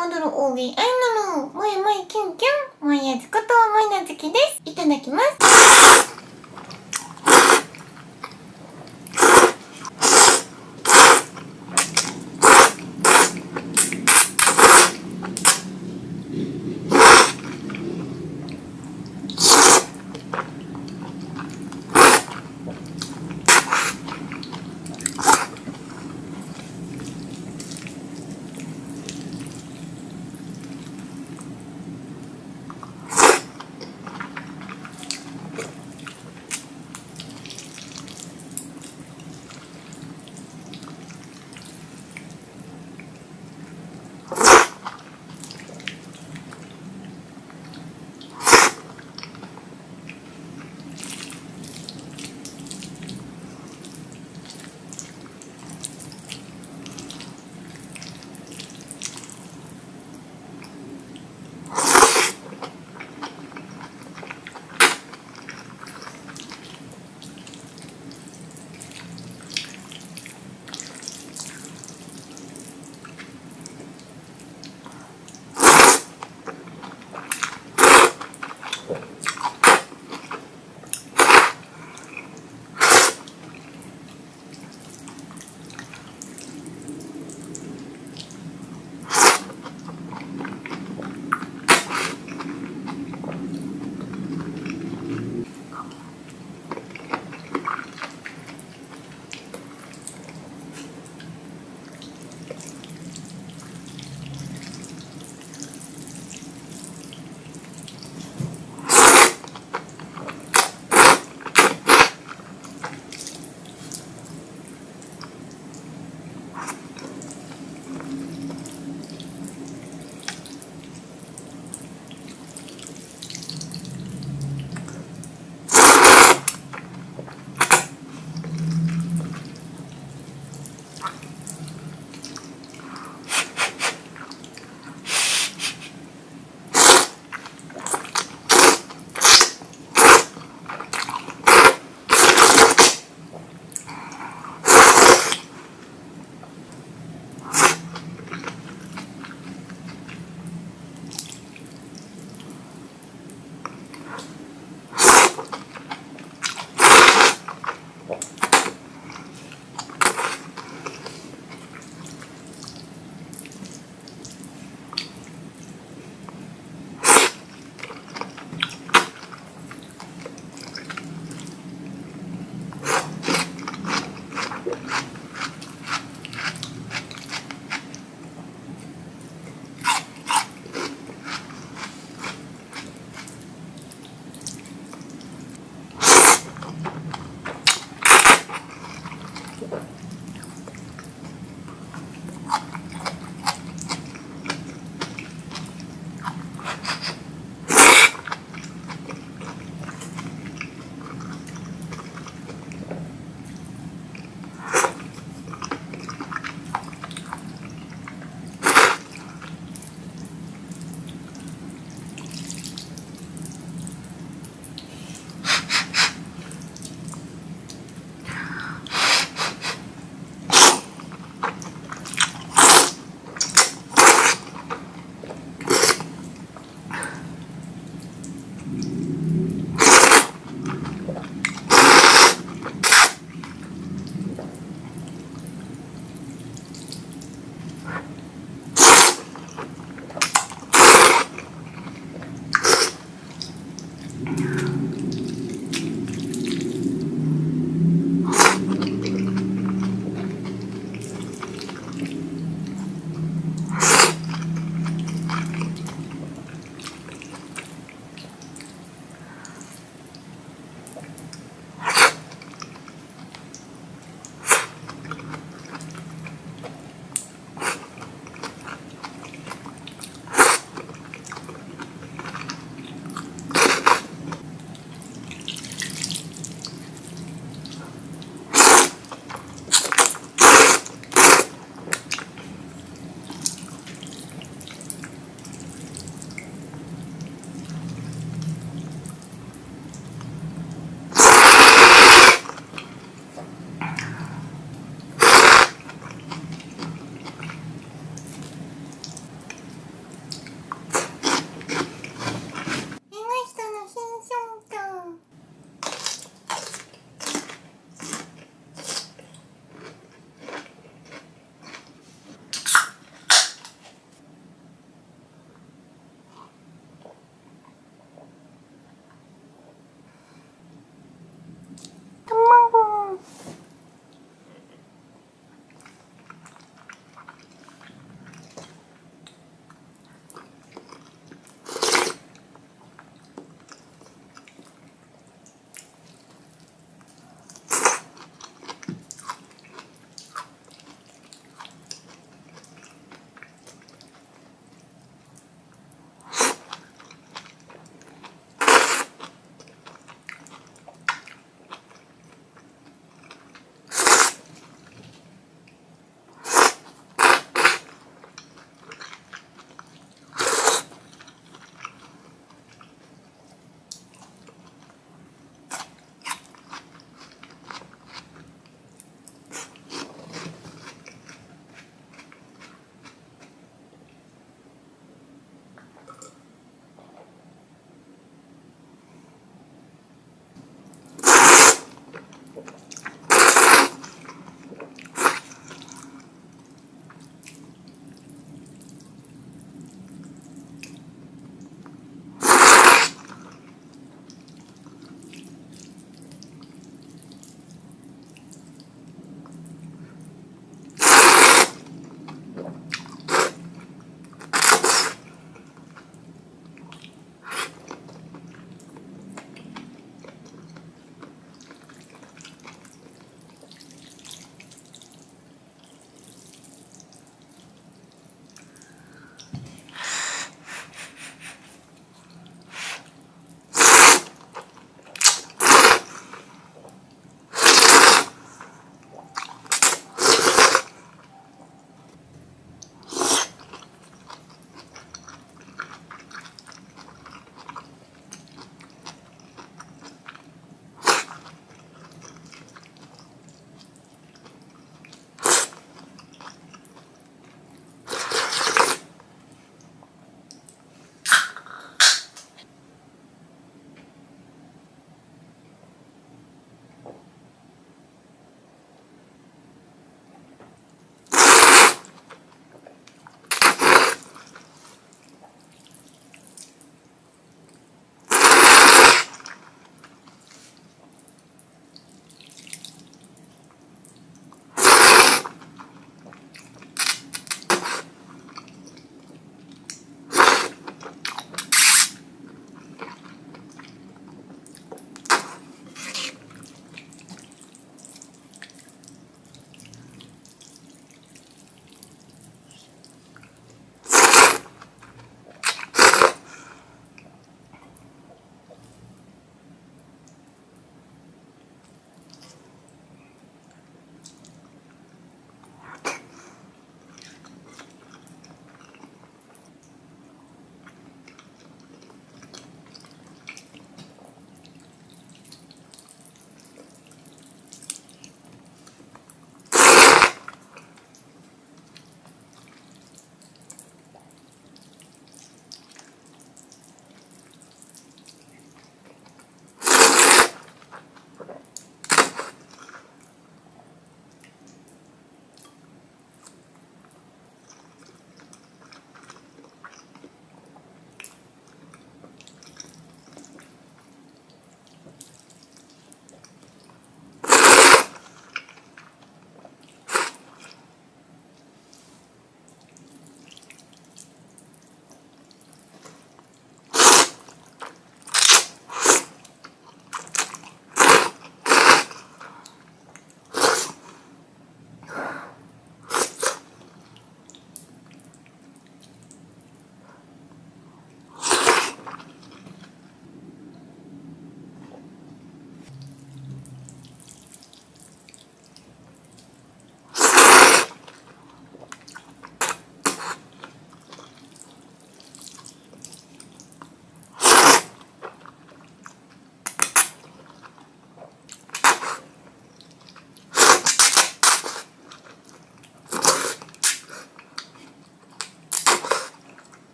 踊る大食いアイドル、もえもえキュンキュン、もやずこともやなずきです。いただきます。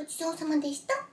ごちそうさまでした。